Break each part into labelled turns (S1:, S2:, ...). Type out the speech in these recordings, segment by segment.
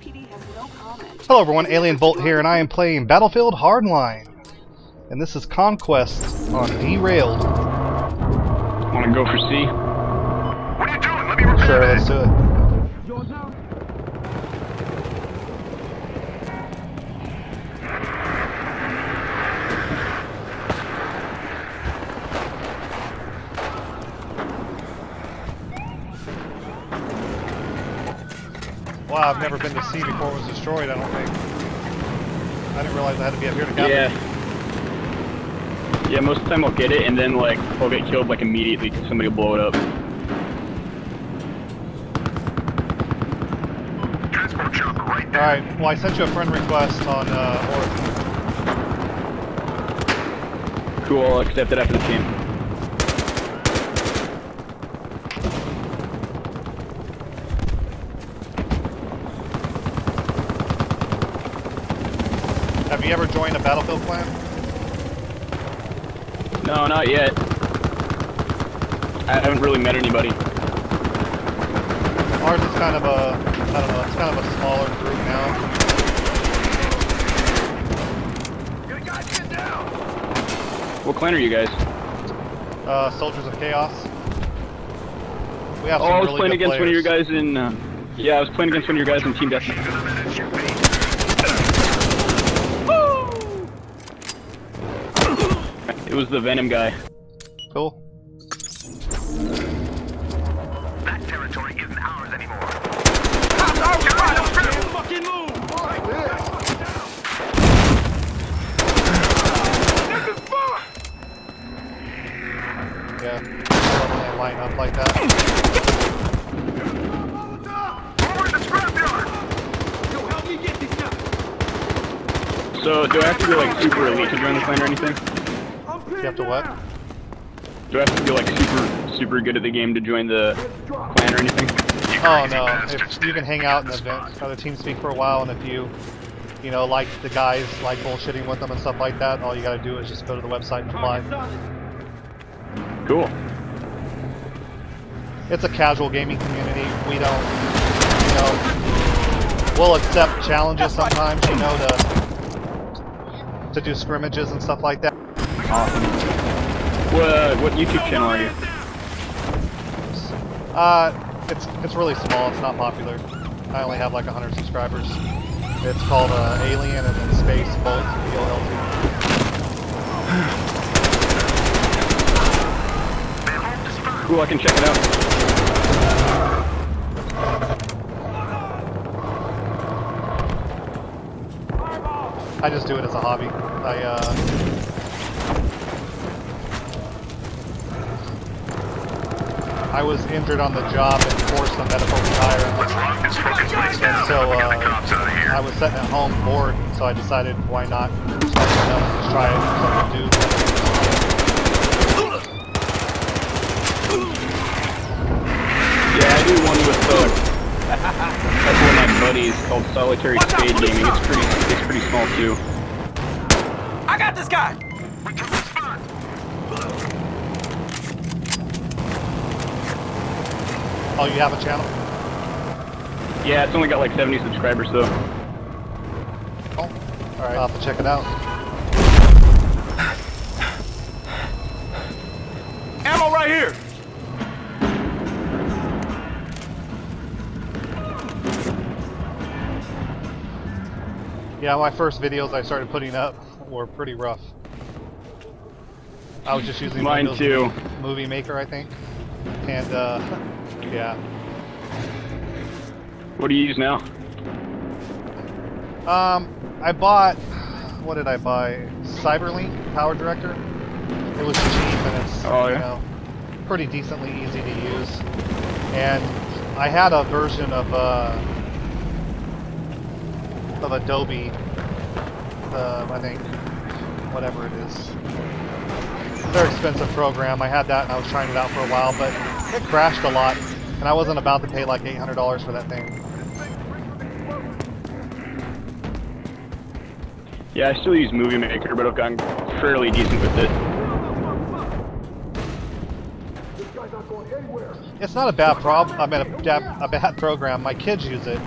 S1: Hello everyone, Alien Volt here, and I am playing Battlefield Hardline. And this is Conquest on Derailed.
S2: Want to go for C?
S3: What are you doing? Let me repair
S1: Sure,
S3: that.
S1: let's do it. Never been to C before it was destroyed, I don't think. I didn't realize I had to be up here to capture
S2: Yeah. Yeah, most of the time I'll get it, and then like I'll get killed like immediately because somebody will blow it up.
S3: Transport chunk right there.
S1: Alright, well I sent you a friend request on uh, Origin.
S2: Cool, I'll accept it after the team.
S1: Have you ever joined a Battlefield clan?
S2: No, not yet. I haven't really met anybody.
S1: Ours is kind of a, I don't know, it's kind of a smaller group now.
S3: Get guys, get down.
S2: What clan are you guys?
S1: Uh, Soldiers of Chaos. We have
S2: Oh,
S1: some
S2: I was
S1: really
S2: playing
S1: good
S2: against one of your guys in. Uh, yeah, I was playing against one of your guys in Team Deathmatch.
S3: You're gonna let it shoot me.
S2: It was the Venom guy.
S1: Cool.
S3: That territory isn't ours anymore.
S4: Fucking move!
S3: Like
S1: Yeah. I love when they line up like that.
S3: Over the scrapyard.
S4: Yo, help me get this guy!
S2: So, do I have to be like super elite to join the clan or anything?
S1: You have to what?
S2: Do I have to be like super super good at the game to join the clan or anything?
S1: Oh no, if you can hang out in the event, other teams speak for a while, and if you, you know, like the guys, like bullshitting with them and stuff like that, all you gotta do is just go to the website and apply.
S2: Cool.
S1: It's a casual gaming community. We don't, you know, we'll accept challenges sometimes, you know, to to do scrimmages and stuff like that.
S2: Awesome. What uh, what YouTube channel are you?
S1: Uh, it's it's really small. It's not popular. I only have like 100 subscribers. It's called uh, Alien and then Space Bolt B-O-L-T.
S2: Cool, I can check it out.
S1: I just do it as a hobby. I uh, I was injured on the job and forced a medical retirement.
S3: Let's lock this fucking place down.
S1: So uh,
S3: cops out of here.
S1: I was sitting at home bored, so I decided why not start it just try something to do.
S2: Yeah, I do one with uh, that's one of my buddies called Solitary Spade Gaming. It's pretty it's pretty small too.
S4: I got this guy!
S3: We took the spot.
S1: Oh, you have a channel?
S2: Yeah, it's only got like 70 subscribers though.
S1: Oh, all right. I'll have to check it out.
S4: Ammo right here!
S1: Yeah, my first videos I started putting up were pretty rough. I was just using
S2: Mine
S1: Windows
S2: too.
S1: Movie Maker, I think, and uh, yeah.
S2: What do you use now?
S1: Um, I bought. What did I buy? CyberLink PowerDirector. It was cheap and it's
S2: Oh,
S1: you know pretty decently easy to use. And I had a version of uh of Adobe. Uh, I think whatever it is. Very expensive program. I had that and I was trying it out for a while, but it crashed a lot, and I wasn't about to pay like $800 for that thing.
S2: Yeah, I still use Movie Maker, but I've gotten fairly decent with it.
S1: It's not a bad prob. I mean, a, bad- a bad program. My kids use it.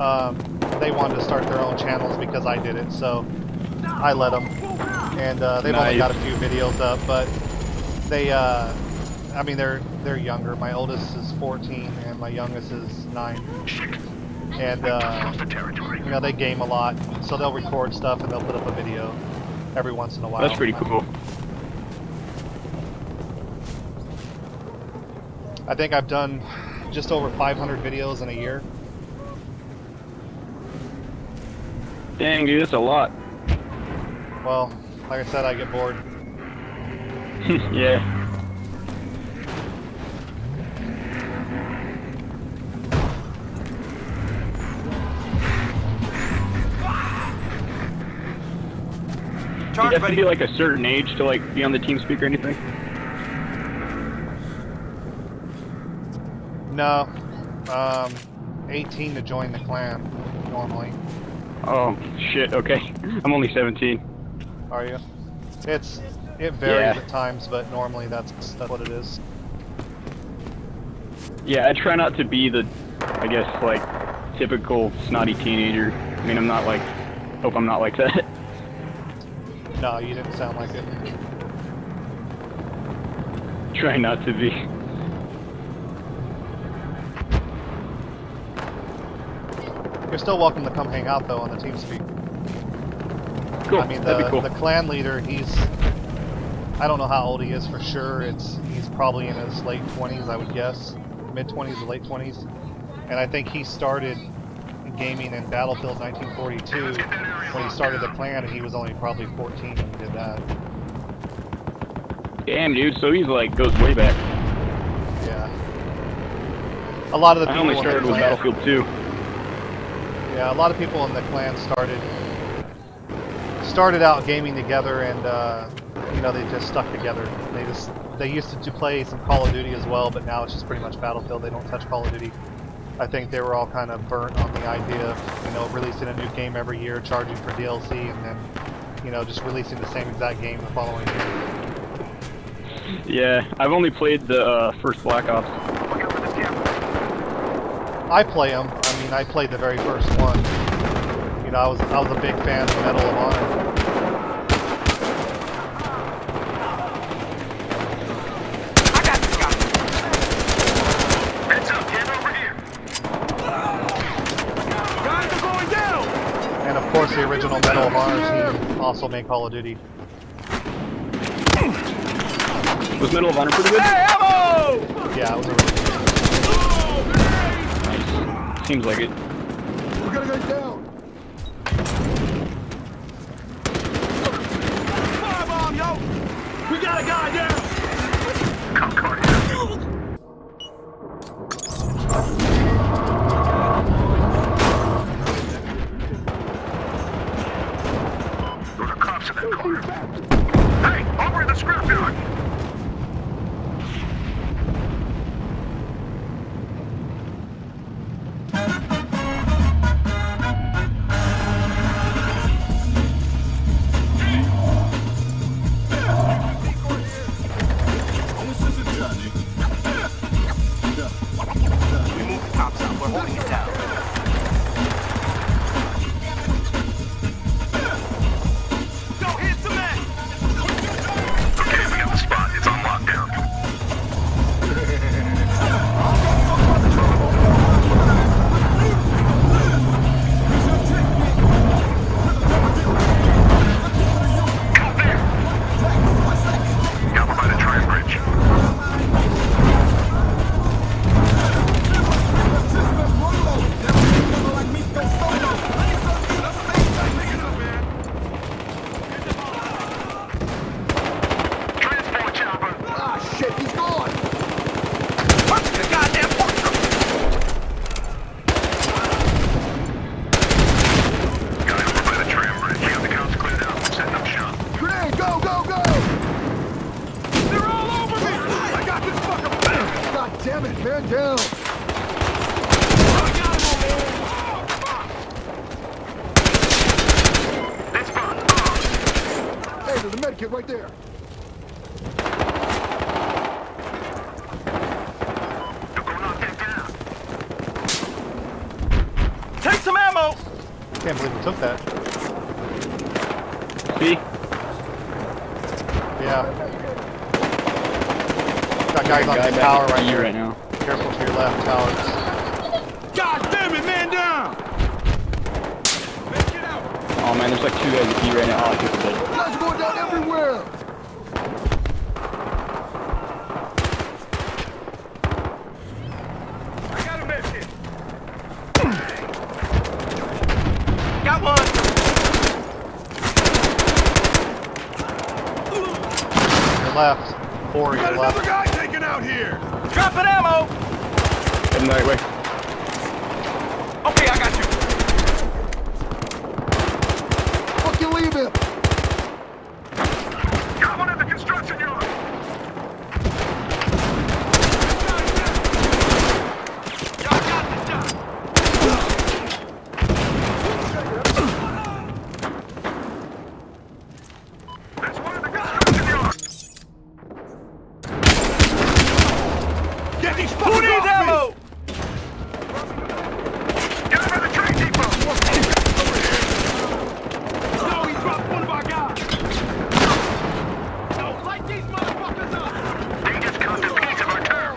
S1: Um, they wanted to start their own channels because I did it, so I let them. And uh, they've only got a few videos up, but they, uh, I mean, they're they're younger. My oldest is 14, and my youngest is nine. And uh,
S3: Lost the territory.
S1: you know, they game a lot, so they'll record stuff and they'll put up a video every once in a while.
S2: That's pretty cool.
S1: I think I've done just over 500 videos in a year.
S2: Dang, dude, that's a lot.
S1: Well, like I said, I get bored.
S2: yeah. Do you
S4: Charge
S2: have to be like a certain age to like be on the TeamSpeak or anything?
S1: No, um, 18 to join the clan normally.
S2: Oh shit. Okay, I'm only 17.
S1: Are you? It's it varies
S2: Yeah.
S1: at times, but normally that's that's what it is.
S2: Yeah, I try not to be the, I guess like typical snotty teenager. I mean, I'm not like, hope I'm not like that.
S1: No, you didn't sound like it.
S2: try not to be.
S1: You're still welcome to come hang out though on the TeamSpeak.
S2: Cool.
S1: I mean,
S2: That'd
S1: the
S2: be cool.
S1: the clan leader, he's I don't know how old he is for sure. It's he's probably in his late 20s, I would guess, mid 20s to late 20s. And I think he started gaming in Battlefield 1942 when he started the clan, and he was only probably 14 when he did that.
S2: Damn, dude. So he's like goes way back.
S1: Yeah. A lot of the
S2: I
S1: people
S2: only
S1: in the
S2: started with Battlefield 2.
S1: Yeah, a lot of people in the clan started started out gaming together, and uh, you know they just stuck together. They just they used to, to play some Call of Duty as well, but now it's just pretty much Battlefield. They don't touch Call of Duty. I think they were all kind of burnt on the idea of you know releasing a new game every year, charging for DLC, and then you know just releasing the same exact game the following year.
S2: Yeah, I've only played the uh, first Black Ops.
S3: Look out for this gap.
S1: I play them. I mean, I played the very first one. You know, I was I was a big fan of Medal of Honor.
S4: I got this guy.
S3: Heads up, over here.
S4: Guys are going down.
S1: And of course, the original Medal of Honor team also made Call of Duty.
S2: Was Medal of Honor pretty good?
S4: Hey, ammo!
S1: Yeah, it was a really
S2: Nice. Seems like it.
S5: We're gonna go down.
S3: Spot. Uh,
S5: Hey, there's a med kit right there.
S3: you're knock that down.
S4: Take some ammo.
S1: Can't believe we took that.
S2: See?
S1: Yeah. Got guys on
S2: Guy
S1: the
S2: back
S1: tower
S2: at
S1: right here.
S2: right now.
S1: Careful to your left, towers.
S4: God damn it, man down! Make it out!
S2: Oh man, there's like two guys at E right now. Oh, I think they're dead.
S5: Guys are going down everywhere.
S4: I got a medkit. Got one!
S1: Left. Four
S4: We
S1: your
S4: got
S1: left.
S4: another guy taken out here! Dropping ammo!
S2: Heading right way.
S4: Okay, I got you.
S5: Fucking leave him.
S3: Got one at the construction yard.
S4: Y'all got this shot.
S3: That's one at the construction yard.
S4: Get these fuckers Who needs ammo?
S3: Get him at the train depot.
S4: No, he dropped one of our guys. No, light these motherfuckers up.
S3: They just copped a piece of our turf.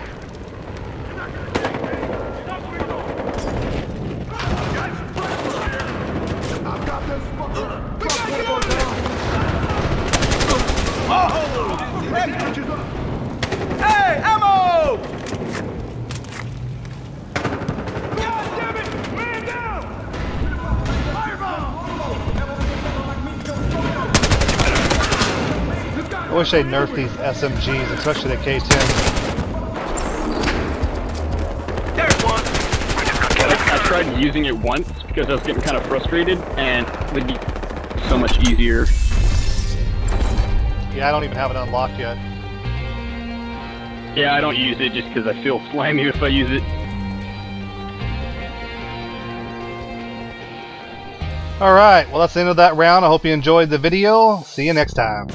S5: I've got this fucker. Fuck, one of our guys.
S4: Oh!
S5: Hey, bitches up.
S4: Hey, ammo! God damn it! Man down!
S1: I wish they'd nerf these SMGs, especially the K10.
S4: There's one.
S2: I, I tried using it once because I was getting kind of frustrated, and it would be so much easier.
S1: Yeah, I don't even have it unlocked yet.
S2: Yeah, I don't use it just because I feel slimy if I use it.
S1: Alright, well that's the end of that round. I hope you enjoyed the video. See you next time.